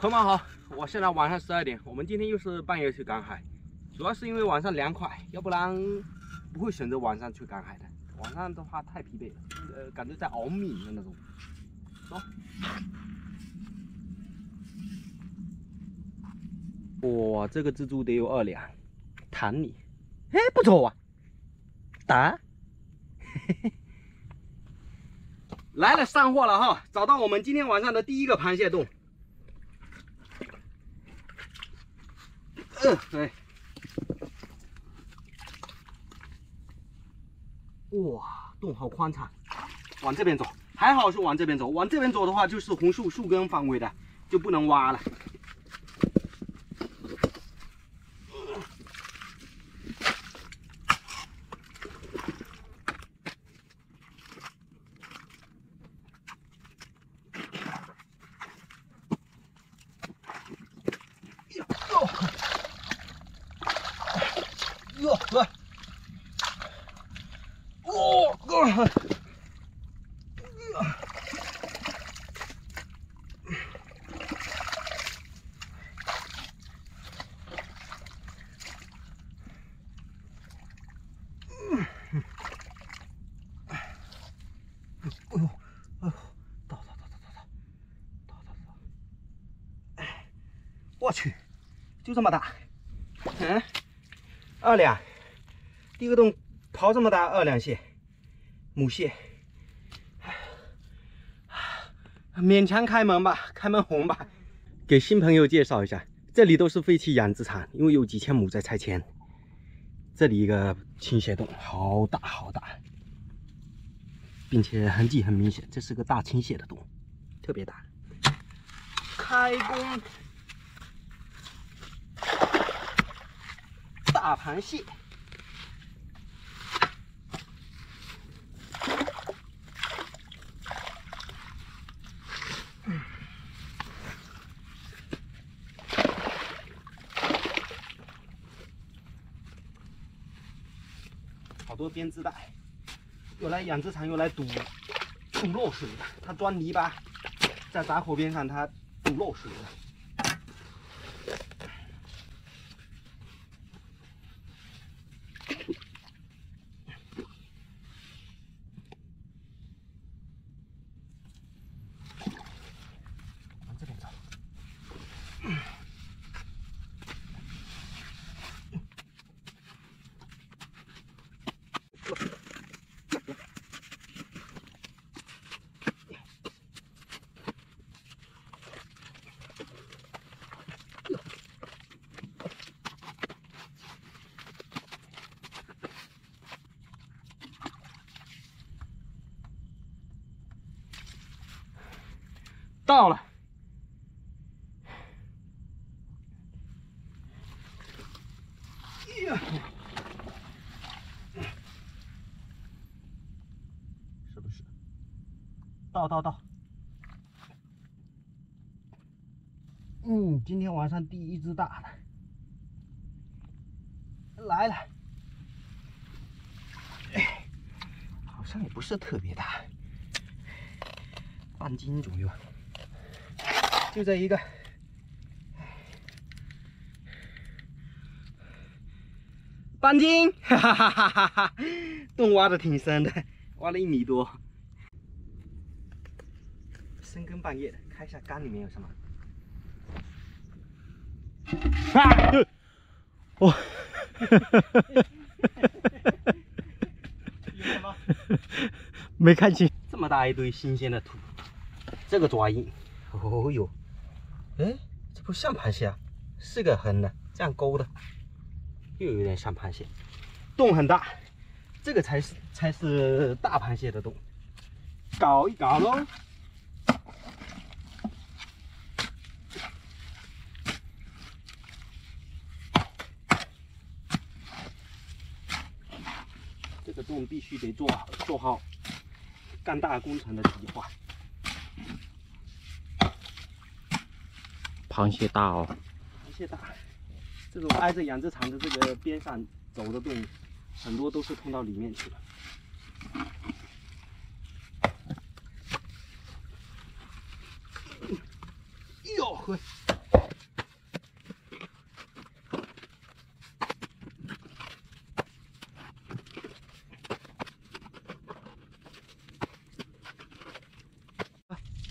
朋友们好，我现在晚上十二点，我们今天又是半夜去赶海，主要是因为晚上凉快，要不然不会选择晚上去赶海的。晚上的话太疲惫了，呃，感觉在熬命的那种。走。哇，这个蜘蛛得有二两，弹你，哎，不错啊，打，嘿嘿。来了，上货了哈！找到我们今天晚上的第一个螃蟹洞。对。哇，洞好宽敞，往这边走，还好是往这边走。往这边走的话，就是红树树根范围的，就不能挖了。呦，来我去，就这么大，嗯，二两，第一个洞刨这么大，二两蟹，母蟹，勉强开门吧，开门红吧。给新朋友介绍一下，这里都是废弃养殖场，因为有几千亩在拆迁。这里一个倾斜洞，好大好大，并且痕迹很明显，这是个大倾斜的洞，特别大。开工。大螃蟹，好多编织袋，又来养殖场又来堵堵漏水的，它装泥巴，在闸口边上它堵漏水了。到了，是不是？到到到，嗯，今天晚上第一只大的来了，哎，好像也不是特别大，半斤左右。就这一个，半斤，哈哈哈哈哈哈！洞挖的挺深的，挖了一米多。深更半夜的，看一下缸里面有什么。啊！哇！哈哈哈哈哈！没看清，这么大一堆新鲜的土，这个抓印，哦哟！哎，这不像螃蟹啊，是个横的，这样勾的，又有点像螃蟹。洞很大，这个才是才是大螃蟹的洞，搞一搞喽。这个洞必须得做好，做好干大工程的计划。螃蟹大哦。螃蟹大，这种挨着养殖场的这个边上走的洞，很多都是通到里面去了。哟呵，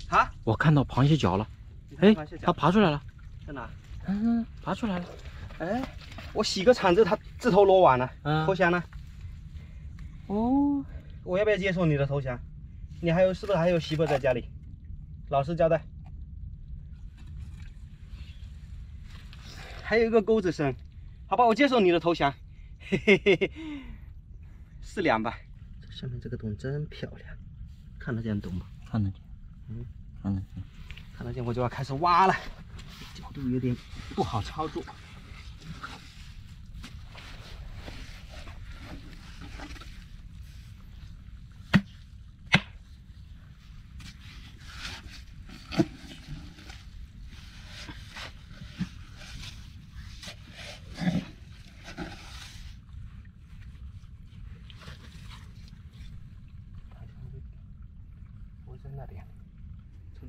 啊！我看到螃蟹脚了。哎，它爬出来了，在哪？嗯，爬出来了。哎，我洗个铲子，它自投罗网了。嗯，投降了。哦，我要不要接受你的投降？你还有是不是还有媳妇在家里？老实交代。还有一个钩子声，好吧，我接受你的投降。嘿嘿嘿嘿，四两吧。这下面这个洞真漂亮，看得见洞吗？看得见。嗯，看得见。看得见，我就要开始挖了。角度有点不好操作。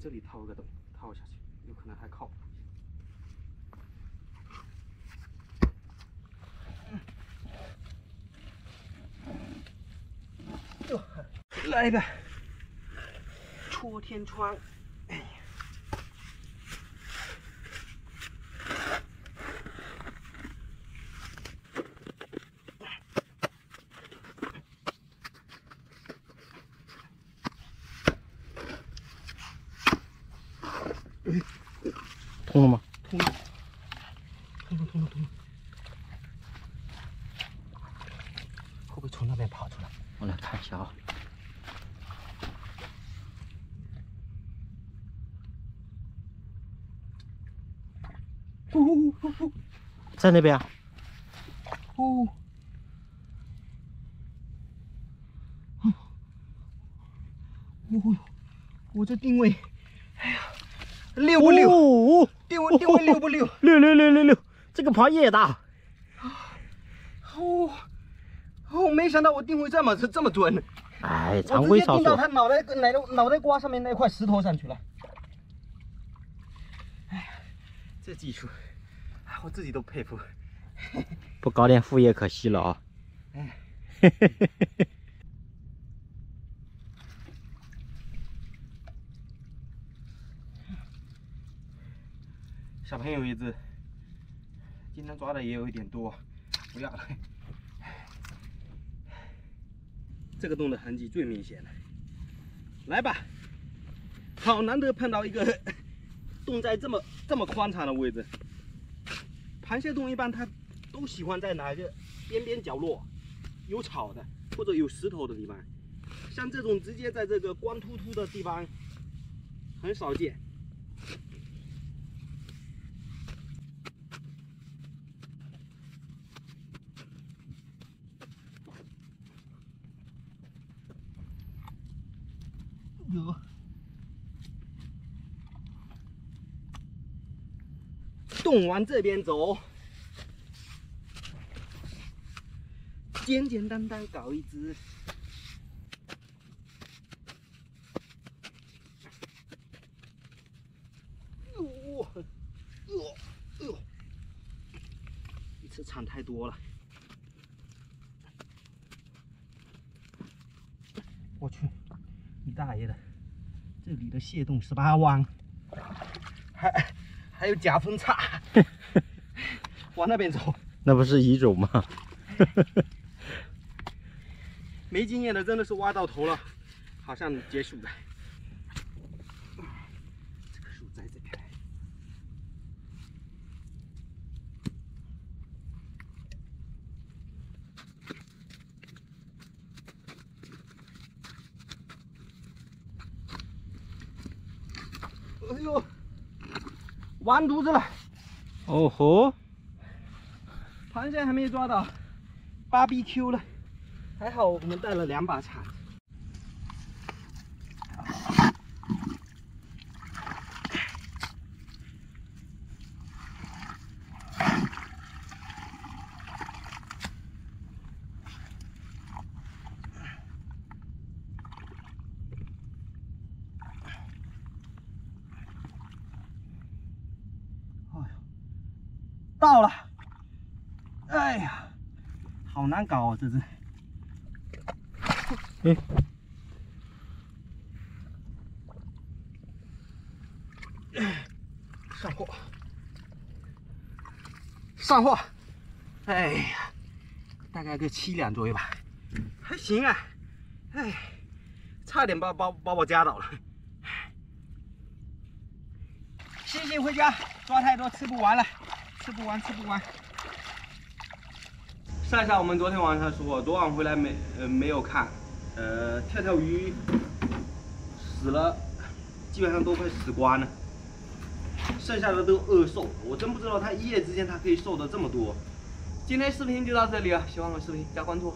这里掏个洞，掏下去，有可能还靠谱。来一个戳天窗。通了吗？通了，通了，通了，通了。会不会从那边跑出来？我来看一下啊。哦，在那边啊。哦。哦。我这定位。溜不六？定位定位六不溜？溜溜溜溜溜！这个螃蟹也大。哦哦，没想到我定位这么这么准。哎，常规操作。我直接定到他脑袋脑袋脑袋瓜上面那块石头上去了。哎，这技术，我自己都佩服。不搞点副业可惜了啊。哎。嘿嘿嘿嘿嘿。小朋友一只，今天抓的也有一点多，不要了。这个洞的痕迹最明显了，来吧，好难得碰到一个 洞在这么这么宽敞的位置。螃蟹洞一般它都喜欢在哪个边边角落有草的或者有石头的地方，像这种直接在这个光秃秃的地方很少见。洞往这边走，简简单单搞一只。哟，哟，哟，一次铲太多了，我去。你大爷的！这里的蟹洞十八弯，还还有假分叉，往那边走。那不是遗种吗？没经验的真的是挖到头了，好像结束了。这棵树在这边。哎呦，完犊子了！哦吼，螃蟹还没抓到，芭比 Q 了，还好我们带了两把铲。到了，哎呀，好难搞啊，这只。哎，上货，上货，哎呀，大概个七两左右吧，还行啊，哎，差点把把把我夹倒了。星星回家，抓太多吃不完了，吃不完吃不完。上下我们昨天晚上说，昨晚回来没呃没有看，呃跳跳鱼死了，基本上都快死光了，剩下的都饿瘦，我真不知道它一夜之间它可以瘦的这么多。今天视频就到这里了，喜欢我视频加关注，